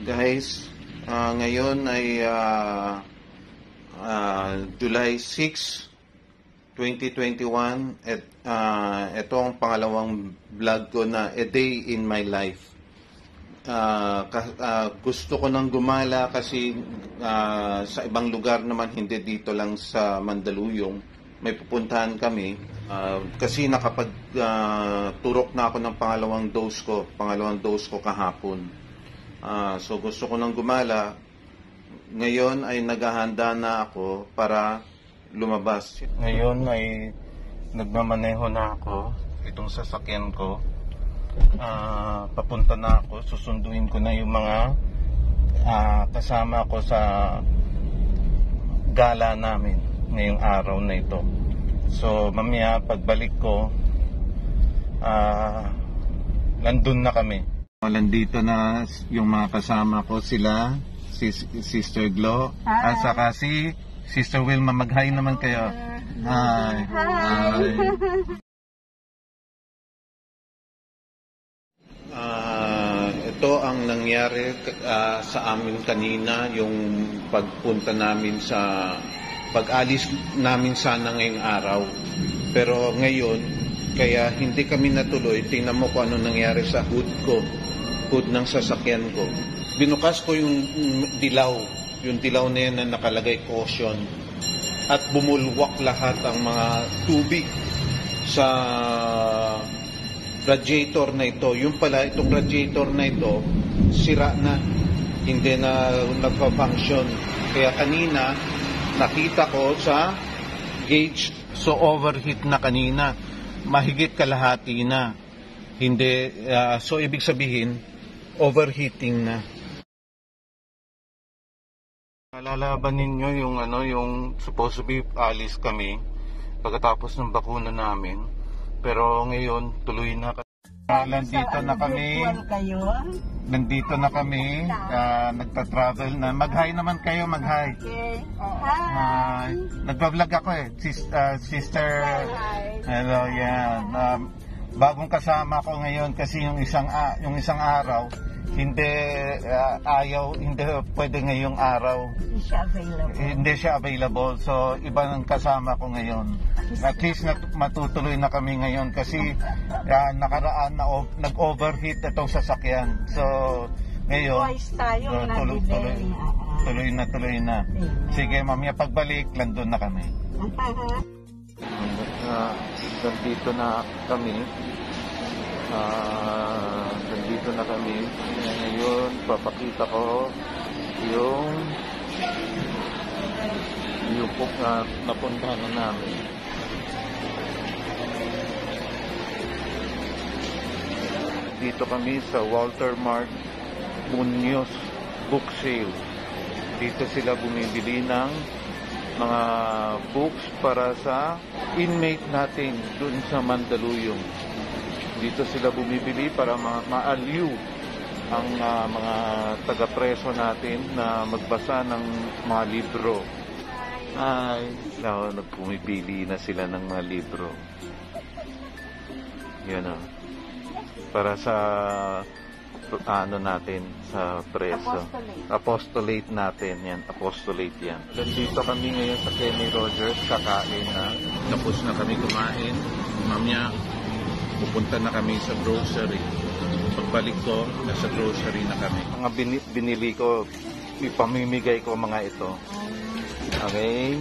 Guys, ah, ngayon ay ah, ah, July 6, 2021 at ah, ito ang pangalawang vlog ko na A Day in My Life. Ka- ah, gusto ko nang gumala kasi ah, sa ibang lugar naman hindi dito lang sa Mandaluyong. May pupuntahan kami. Ah, kasi nakapag ah, turok na ako ng pangalawang dose ko pangalawang dose ko kahapon Ah, so gusto ko nang gumala ngayon ay naghahanda na ako para lumabas. Ngayon ay nagmamaneho na ako itong sasakyan ko. Ah, papunta na ako, susunduin ko na yung mga ah, kasama ko sa gala namin ngayong araw na ito. So mamaya pagbalik ko ah nandun na kami. Nandito na yung mga kasama ko sila, si Sister Glo, at saka si Sister Wilma. Mag-hi naman kayo. Hi. Hi. Ah, ito ang nangyari ah, sa amin kanina, yung pagpunta namin sa pag-alis namin sana ngayong araw. Pero ngayon, kaya hindi kami natuloy. Tingnan mo kung ano nangyari sa hood ko, hood ng sasakyan ko. Binukas ko yung dilaw, yung dilaw na yan na nakalagay caution. At bumulwak lahat ang mga tubig sa radiator na ito. Yung pala, itong radiator na ito, sira na. Hindi na nagpa-function. Kaya kanina, nakita ko sa gauge, so overheat na kanina. Mahigit kalahati na. Hindi, ah, so ibig sabihin, overheating na. Malalaban ninyo yung ano, yung supposed to be alis kami pagkatapos ng bakuna namin. Pero ngayon, tuloy na kami. nandito na kami. Nandito na kami. ah, nagta-travel na. Mag-hi naman kayo, mag-hi. Okay. Hi. Nagpa-vlog ako eh. Sis- ah, sister. Hello, yan. Um, bagong kasama ko ngayon kasi yung isang a- yung isang araw hindi ah, ayaw hindi pwede ngayong araw. Hindi siya available. hindi siya available. So iba ng kasama ko ngayon. At least nat- matutuloy na kami ngayon kasi ah, nakaraan na nag-overheat itong sasakyan. So ngayon Twice tayo ah, tuloy, tuloy, nag-delay. tuloy na tuloy na. Sige mamaya pagbalik landon na kami. Uh, nandito na kami. Ah, nandito na kami. Ngayon, papakita ko yung yung po na napuntahan na namin. Dito kami sa Walter Mart Munoz Book Sale. Dito sila bumibili ng mga books para sa inmate natin dun sa Mandaluyong. Dito sila bumibili para ma- maaliw ang ah, mga taga-preso natin na magbasa ng mga libro. Ay, no, nagpumipili na sila ng mga libro. Yan o. Para sa ano natin sa preso. Apostolate natin yan. Apostolate yan. Nandito kami ngayon sa Kenny Rogers. Kakain na. Tapos na kami kumain. Mamaya, pupunta na kami sa grocery. Pagbalik ko, nasa grocery na kami. Mga bini- binili ko, ipamimigay ko mga ito. Okay?